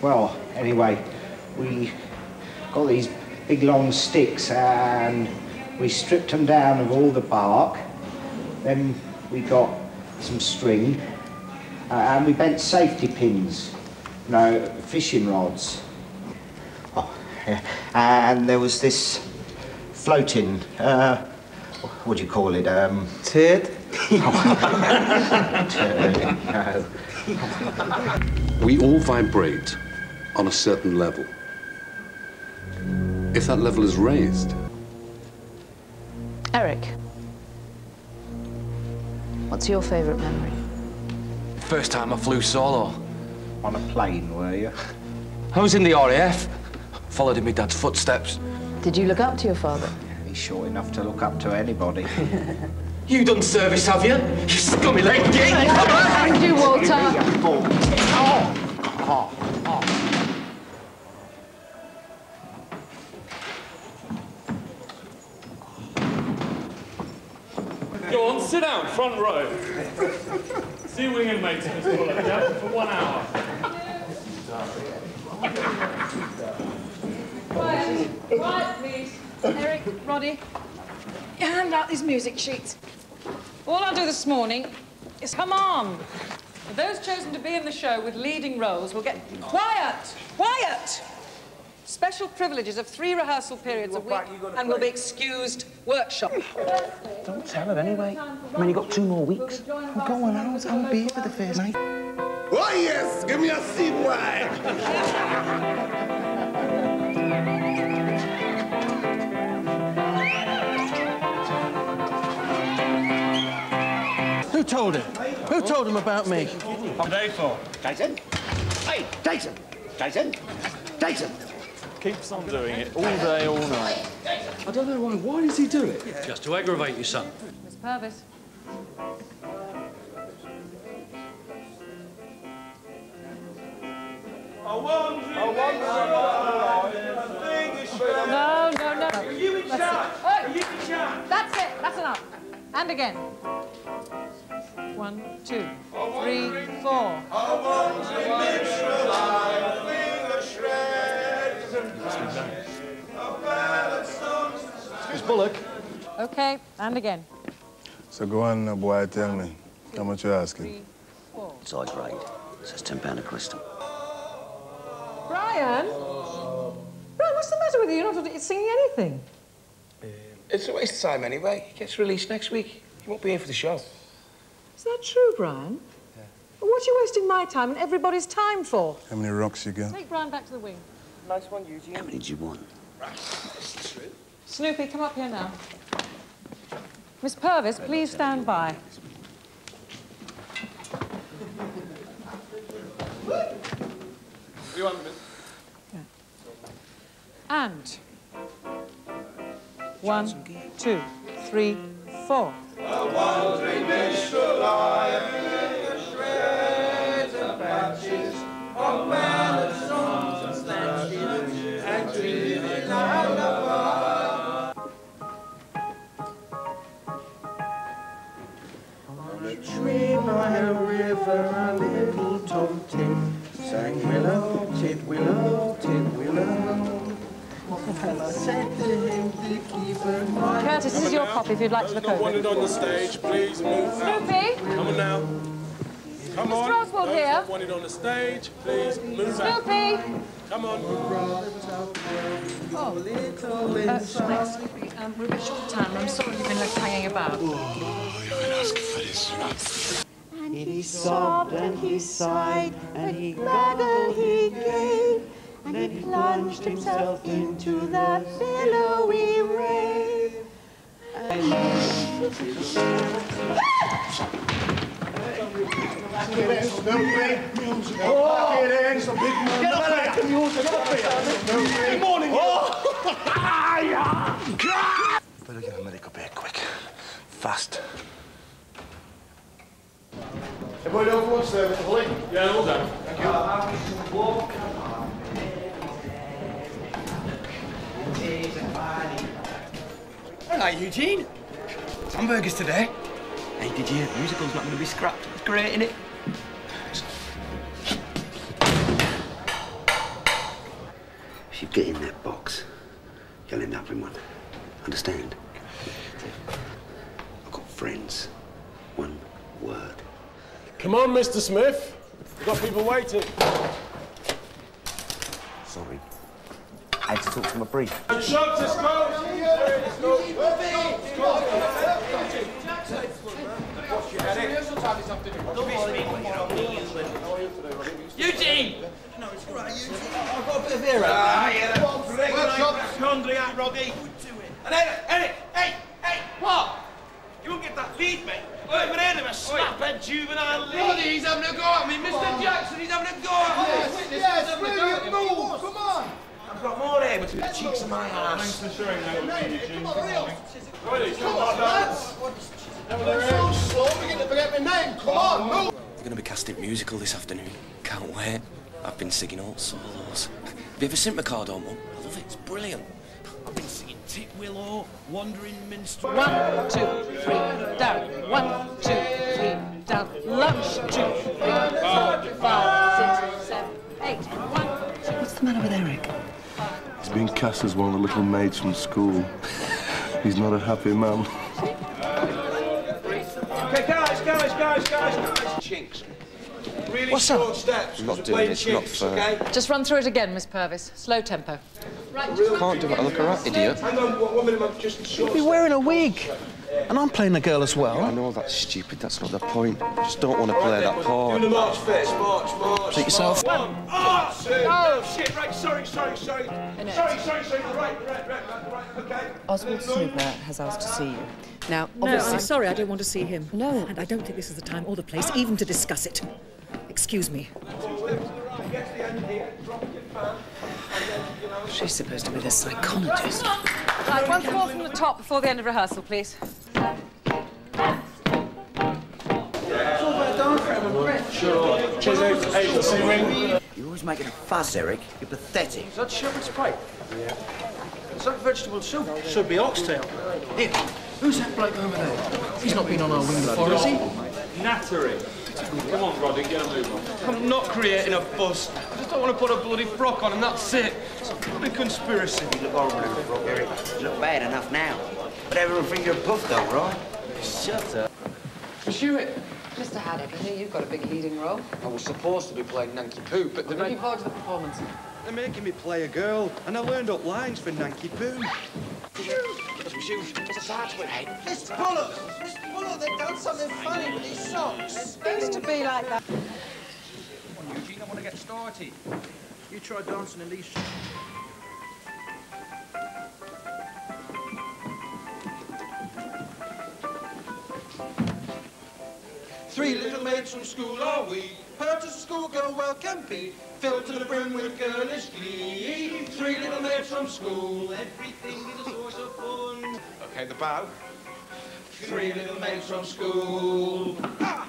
Well, anyway, we got these big long sticks and we stripped them down of all the bark. Then we got some string uh, and we bent safety pins, you know, fishing rods. Oh, yeah. And there was this floating, uh, what do you call it? Um, Turd? no. We all vibrate on a certain level. If that level is raised, Eric, what's your favourite memory? First time I flew solo. On a plane, were you? I was in the RAF. Followed in my dad's footsteps. Did you look up to your father? He's short enough to look up to anybody. You done service, have you? You scummy leg gig! Oh. Come on! Behind you, Walter. Go on, front row. See wing and mates in this toilet, yeah? For one hour. Quiet, quiet, please. Eric, Roddy, hand out these music sheets. All I'll do this morning is come on. Those chosen to be in the show with leading roles will get quiet, quiet. Special privileges of three rehearsal periods a week and will be excused workshop. Don't tell her anyway. I mean, you've got two more weeks. I'm going out. I'll be here for the first night. Oh, yes! Give me a seat, boy! Who told him? Who told him about me? Today for? Jason? Hey, Jason! Jason? Jason! Keeps on doing it all day, all night. I don't know why. Why does he do it? Just to aggravate you, son. Miss Purvis. No, no, no. Are you in charge? Are you in charge? That's it. That's enough. And again. One, two, three, four. Bullock. Okay, and again. So go on, uh, boy, tell me. How much you asking? Three, four. It's high grade. Says £10 a crystal. Brian? Brian, what's the matter with you? You're not singing anything. It's a waste of time anyway. He gets released next week. He won't be here for the show. Is that true, Brian? Well, what are you wasting my time and everybody's time for? How many rocks you got? Take Brian back to the wing. Nice one, Eugene. How many do you want? Snoopy, come up here now. Miss Purvis, please stand by. You want this? And one, two, three, four. Tree this is your copy if you'd like to look Not over wanted it. on the stage, please move out. Snoopy! Come on now. Come on. Mr. Oswald Those here. not wanted on the stage, please move out. Snoopy! Come on. Oh, uh, Snoopy, um, we're a bit short of time. I'm sorry you've been left hanging about. And he sobbed and he sighed and he gurgled, he gave, and he plunged himself into that billowy rave. Better get a medical here quick. Fast. Everybody over one service, Holly? Yeah, all done. Uh, Hello, Eugene. Hamburgers today. Hey, did you hear the musical's not going to be scrapped? It's great, isn't it? If you get in that box, you'll end up in one. Understand? I've got friends. One word. Come on, Mr. Smith. We've got people waiting. Sorry. I had to talk to my brief. Eugene! No, it's all right, Eugene. I've got a bit of ear Ah, yeah, that's Workshop. Laundry out, Roddy. And Eric, Eric, hey, hey, what? You won't get that lead, mate. I haven't heard of a slaphead juvenile lead. Roddy, he's having a go at me. Mr. Jackson, he's having a go at me. Yes, He's having a really, go move, come on. I've got more hair between the cheeks of my ass. Thanks for showing that, Eugene. Roddy, come on, lads. We're so slow, we're going to forget my name. Come on, move. We're going to be casting musical this afternoon. Can't wait. I've been singing all solos. Have you ever seen Mikado one? I love it. It's brilliant. I've been singing Tit Willow, Wandering Minstrel. One, two, three, down. One, two, three, down. Lunge, two, three, four, five, six, seven, eight. One, two. What's the matter with Eric? He's been cast as one of the little maids from school. He's not a happy man. Okay, guys, guys, guys, guys, guys. Chinks. Really What's short up? steps. I'm not Just doing plain this, not chinks, fair. okay? Just run through it again, Miss Purvis. Slow tempo. You can't do it. I look alright, idiot. Hang on, one, one minute, I'm just short You're wearing a wig. And I'm playing the girl as well. I know that's stupid. That's not the point. I just don't want to play that Doing part. the march first, march, march. Treat yourself. One, oh, two, oh, shit, right, sorry, sorry, sorry. Sorry, sorry, sorry, right, right, right, right, right, okay. Oswald Snooper has asked to see you. Now, No, obviously... I'm sorry, I don't want to see him. No. And I don't think this is the time or the place even to discuss it. Excuse me. She's supposed to be the psychologist. Right, once more from the top before the end of rehearsal, please. You're always making a fuss, Eric. You're pathetic. Is that shepherd's pie? Yeah. Is that vegetable soup? Should be oxtail. Here, who's that bloke over there? He's not been on our wing before, has he? Nattering. Come on, Roddy, get a move on. I'm not creating a fuss. I just don't want to put a bloody frock on and that's it. It's a bloody conspiracy. You look horrible in a frock, Eric. You look bad enough now. But everyone think you're a puff, though, right? Shut up. Pursue it. Mr. Haddock, I hear you've got a big leading role. I was supposed to be playing Nanki-Poo, but they Looking made... forward to the performance. They're making me play a girl, and I learned up lines for Nanki-Poo. Miss Bullock! Miss Bullock, they've done something funny with these socks. It used to be like that. Come on, Eugene, I want to get started. You try dancing in these Three little maids from school are we. Purchase a schoolgirl well can be. Filled to the brim with girlish glee. Three little maids from school. Everything is a source of fun. Okay, the bow. Three little maids from school. Ah,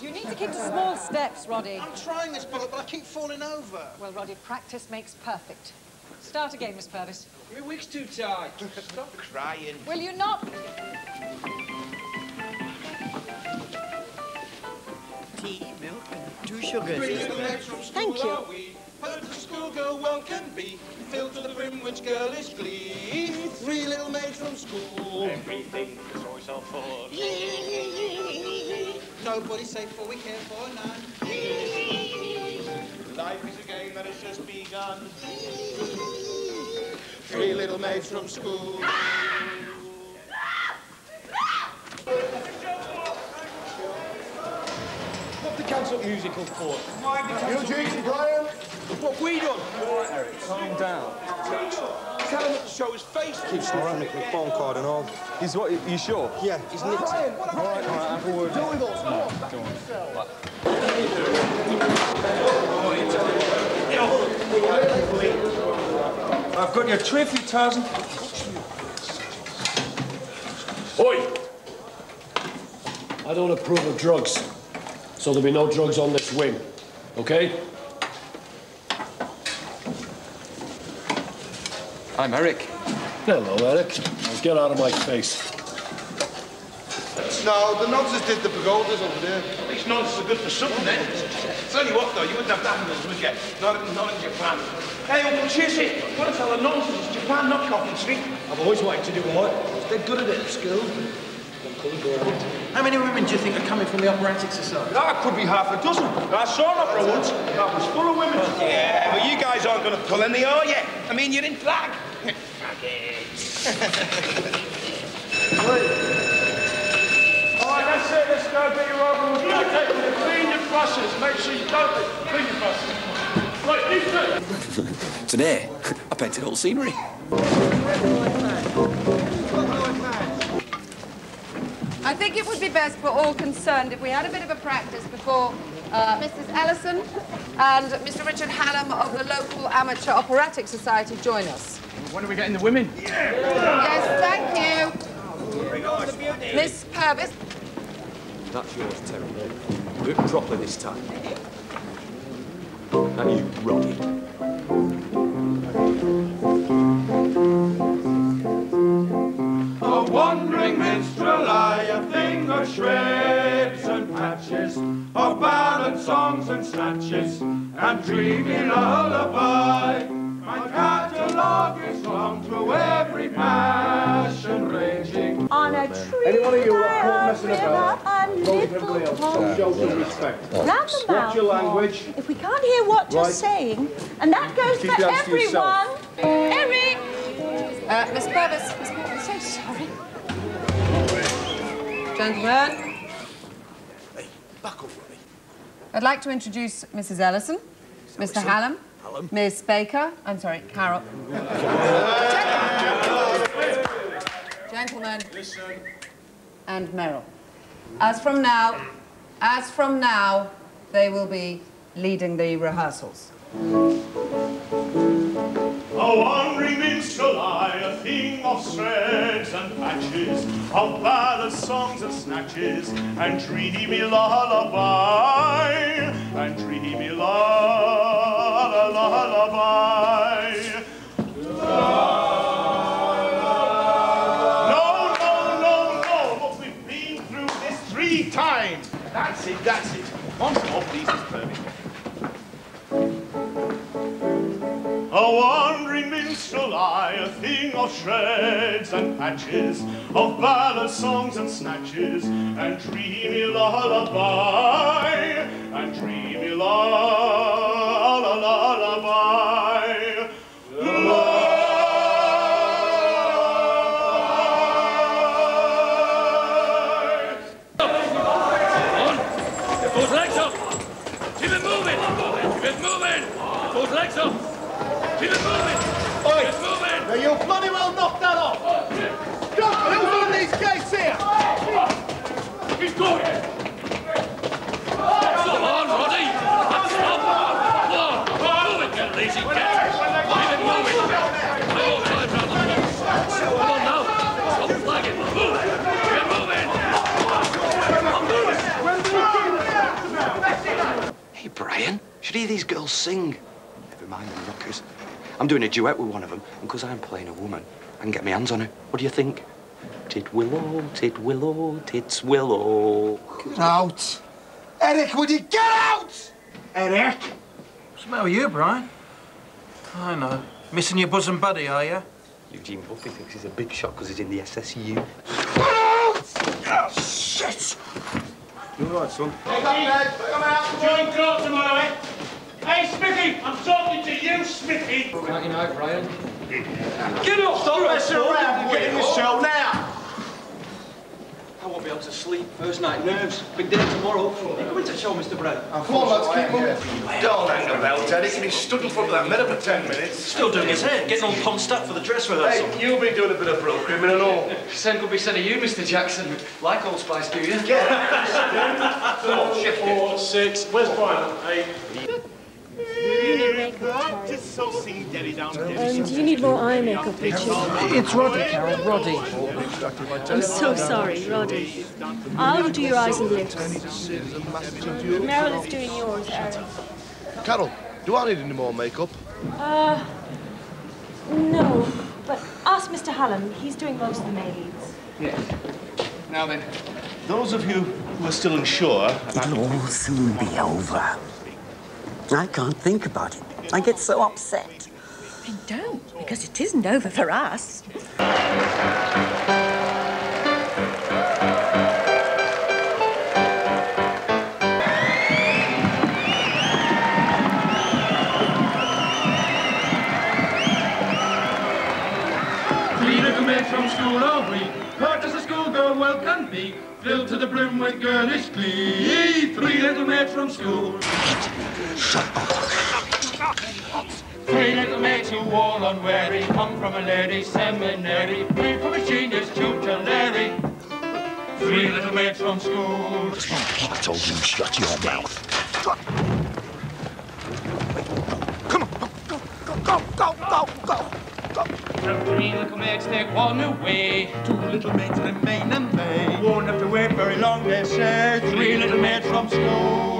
you need to keep to small steps, Roddy. I'm trying this, Bullock, but I keep falling over. Well, Roddy, practice makes perfect. Start again, Miss Purvis. My wig's too tight. Stop crying. Will you not? Two Three sugars. little maids from Thank you. are we. Schoolgirl well can be. Filled to the brim with girlish glee. Three little maids from school. Everything is always of fun. Nobody safe for we care for none. Life is a game that has just begun. Three little maids from school. What the cancel musical for? Eugene, Brian. What we done? Calm down. Tell him to show his face. Keep sniffing at my phone card and all. He's what? You sure? Yeah, he's nicked it. All right, all right, have a word. Deal with us. Come on. Go on. I've got your tray for you, Tarzan. Oi! I don't approve of drugs, so there'll be no drugs on this wing, okay? I'm Eric. Hello, Eric. Now get out of my face. No, the nonsense did the pagodas over there. At least nonsense are good for something, then. Tell you what, though, you wouldn't have that in us, would you? Not, not in Japan. Hey, Uncle Chizzy, what a fella nonsense. It's Japan, not Coventry. I've always wanted to do what? They're good at it at school. How many women do you think are coming from the Operatic Society? That could be half a dozen. I saw an opera once. That was full of women. Oh, yeah, but you guys aren't going to pull any, are you? I mean, you're in flag. All right, that's it. Let's go, be Robin. We'll go take them. Clean your buses. Make sure you don't clean your buses. Right, you. Today, I painted all scenery. I think it would be best for all concerned if we had a bit of a practice before uh, Mrs. Ellison and Mr. Richard Hallam of the local Amateur Operatic Society join us. When are we getting the women? Yes, thank you. Miss Purvis. That's yours, Terry. Do it properly this time. And you, Roddy. Snatches, and dreamy lullaby. My catalogue is long through every passion raging. On a tree Anyone of you by are caught a messing river, about? a Don't little everybody else. home. Show some respect. Round the Watch mouth your language. If we can't hear what you're saying, and that goes Keep for your hands to everyone. Eric! Uh, Miss Purvis. Miss Purvis, I'm so sorry. Gentlemen. Back up, Roddy. I'd like to introduce Mrs. Ellison, Mr. Hallam, Miss Baker, I'm sorry, Carol. Gentlemen. Listen. And Merrill. As from now, as from now, they will be leading the rehearsals. A wandering minstrel, I, a thing of shreds and patches, of ballad songs and snatches, and dreamy lullaby, and dreamy lullaby. That's it, that's it. Once more, please, Miss Purvis. A wandering minstrel, I, a thing of shreds and patches, of ballad songs and snatches, and dreamy lullaby, and dreamy lullaby. Those legs up! Keep it moving! Oi! Keep it moving! Now you bloody well knock that off! Oh, Don't, who's on these gates here? Keep going! Come on, Roddy! That's stop! Come on! Move it, you lazy cat! Keep it moving! No time, brother! Come on now! Stop flagging! Move! Keep it moving! Hey, Brian, should hear these girls sing. Never mind the rockers. I'm doing a duet with one of them, and because I'm playing a woman, I can get my hands on her. What do you think? Tit willow, tit willow, tits willow. Get out! Eric, would you get out? Eric! What's the matter with you, Brian? I know. Missing your bosom buddy, are you? Eugene Buffy thinks he's a big shot because he's in the SSU. Oh, shit! You all right, son? Hey, come, Ned. Come out. Join court tomorrow, eh? Hey, Smithy! I'm talking to you, Smithy! Nighty night, Brian. Get up! Stop messing around! Get in the show now! I won't be able to sleep. First night nerves. Big day tomorrow. You coming to show, Mr. Brown? Come on, lads, keep moving. Don't hang about, Eddie. He's stood in front of that mirror for ten minutes. Still doing his hair, getting all punched up for the dress rehearsal. Hey, you've been doing a bit of brokering and all. Same could be said of you, Mr. Jackson. Like Old Spice, do you? Four, shift Four, six. Where's Brian? Eight. And you need more eye makeup, Richard. It's Roddy, Carol. Roddy. I'm so sorry, Roddy. I'll do your eyes and lips. Meryl is doing yours, Eric. Carol, do I need any more makeup? Uh, no. But ask Mr. Hallam. He's doing most of the male leads. Yeah. Now then, those of you who are still unsure. It'll all soon be over. I can't think about it. I get so upset. Then don't, because it isn't over for us. Filled to the brim with girlish glee. Three little maids from school. Three little maids who all unwary come from a lady's seminary, free from a genius tutor Larry. Three little maids from school. I told you, shut your mouth. Come on, go, Go, go, go, go, go. Three little maids take one away. Two little maids remain and they won't have to wait very long, they say. Three little maids from school.